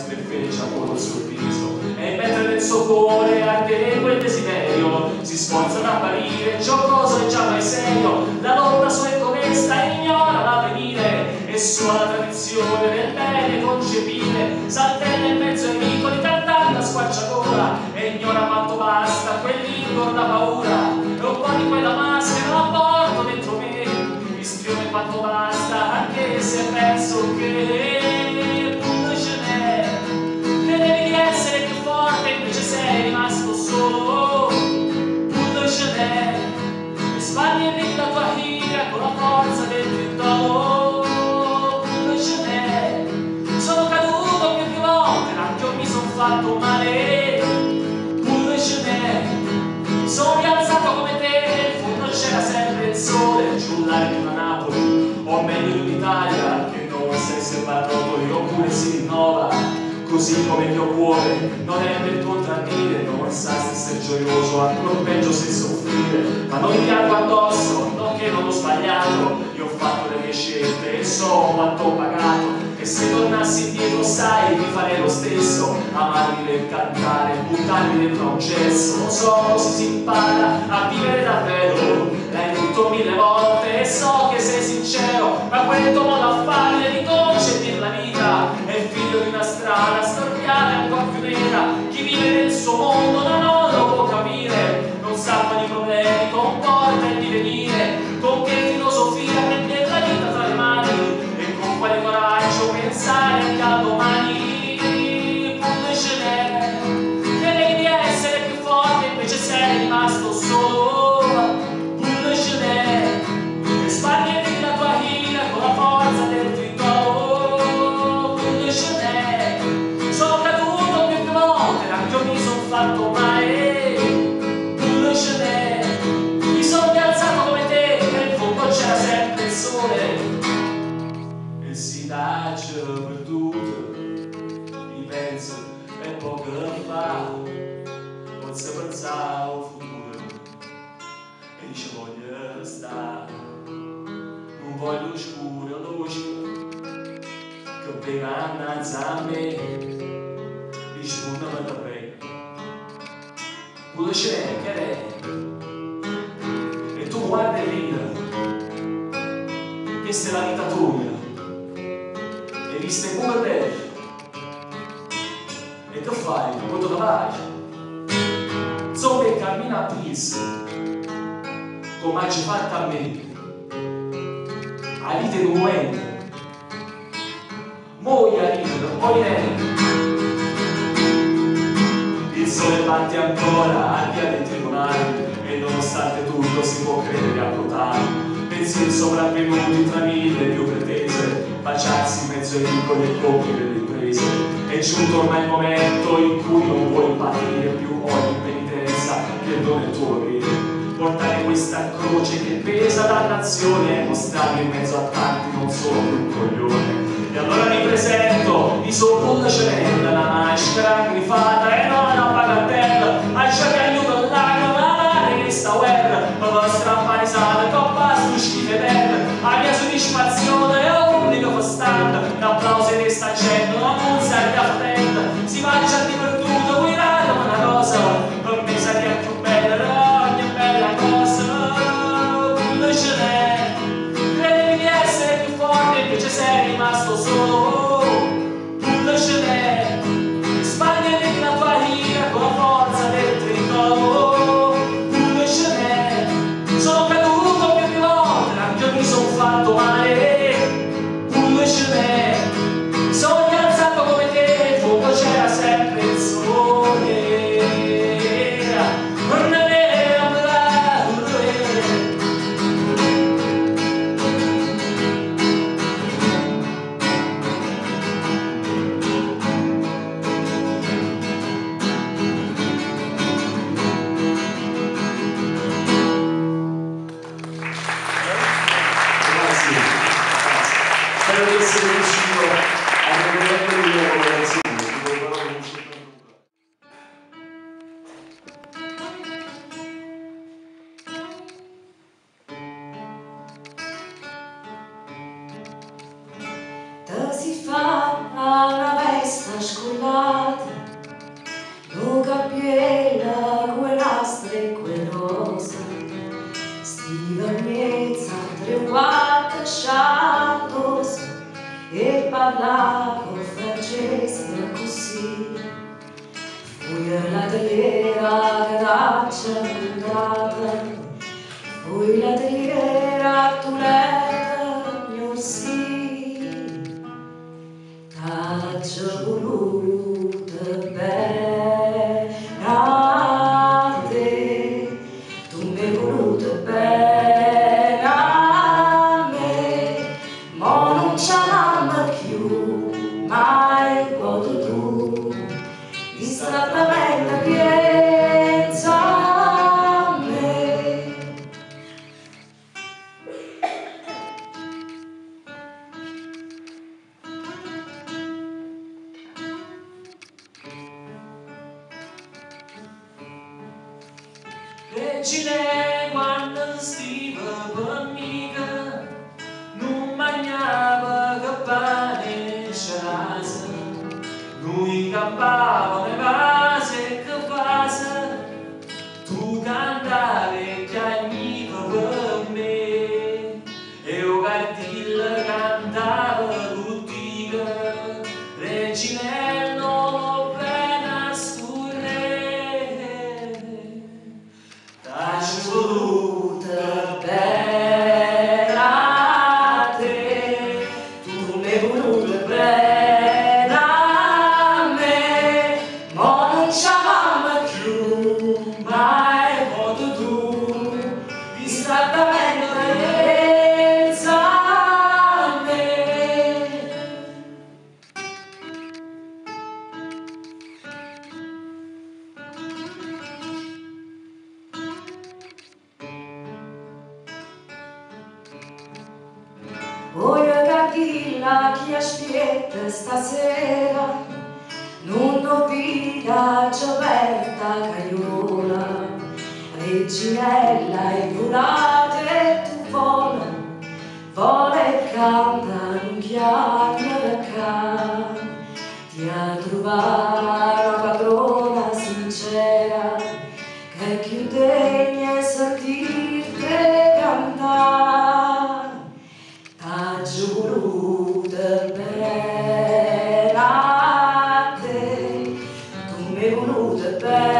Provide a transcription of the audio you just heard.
sbeffeggia con il suo viso e mentre nel suo cuore arde quel desiderio si sforza ad apparire giocoso e già mai serio la lotta sua è comesta ignora l'avvenire e sulla tradizione del bene concepire saltella in mezzo ai vicoli cantando a squarciagola e ignora quanto basta quell'intor da paura fatto male. Ce n'è mi sono rialzato come te. Nel fondo c'era sempre il sole. Giullare di una Napoli o meglio di un'Italia che non sai se va rotoli oppure si rinnova così come il mio cuore. Non è del tuo tradire non sa se essere gioioso ancora peggio se soffrire. Ma non mi piango addosso non che non ho sbagliato fatto le mie scelte. E so quanto ho pagato. E se tornassi indietro sai di fare lo stesso. Amarmi nel cantare buttarmi dentro a un cesso. Lo so così si impara a vivere davvero. L'hai detto mille volte e so che sei sincero ma quel tuo modo affabile di concepire la vita. È figlio di una strada storpiata e un po' più nera. Chi vive nel suo mondo rimasto solo. N'è e spagnetti la tua ira con la forza del titolo punto ce n'è sono caduto più volte anche io mi son fatto male. Ce n'è mi sono rialzato come te nel fondo c'era sempre il sole. E si tace per tutto i pensi e poco fa non si pensa voglio scuro l'oscuro che venga innanzi a me dice non mi da bene quello c'è che è e tu guardi vita questa è la vita tua e viste come bello. E che fai? quando te vai? insomma cammina a pisa come hai fatto a me a vita di un momento muoia a vita poi niente il sole batte ancora al via dei tribunali e nonostante tutto si può credere a Cotano pensieri sopravvenuti tra mille più pretese baciarsi in mezzo ai piccoli e complici delle imprese. È giunto ormai il momento in cui non puoi patire più ogni penitenza che non è tuo questa croce che pesa dannazione e mostrarmi in mezzo a tanti non sono un coglione. E allora mi presento mi sono punta cerenda la maschera grifata e non una bagatella al aiuto all'anno ma male questa guerra ma vostra parisata coppa su schifo eterna a mia soddisfazione è obbligo costante l'applauso di sta gente non serve a fredda si mangia divertuto spero di essere riuscito a comprendere il mio ragazzi. Si fa lo. parlavo francese così. Fui la dell'era ragazza andata fui la dell'era tuleta mio sì. Taccia voluta bella te. Tu mi voluta bella me ma non c'è l'hanno più mai potuto distrattamente piensa a me. Regine quando stiva per noi campavamo le case e che fase tu cantavi che agniva per me. E io cartilla cantava tutti Reginello Capirla chi aspetta stasera, non ho vita aperta cagliola, reginella e volate tu vola, vola e canta, non chiama ca, ti ha trovato una bed.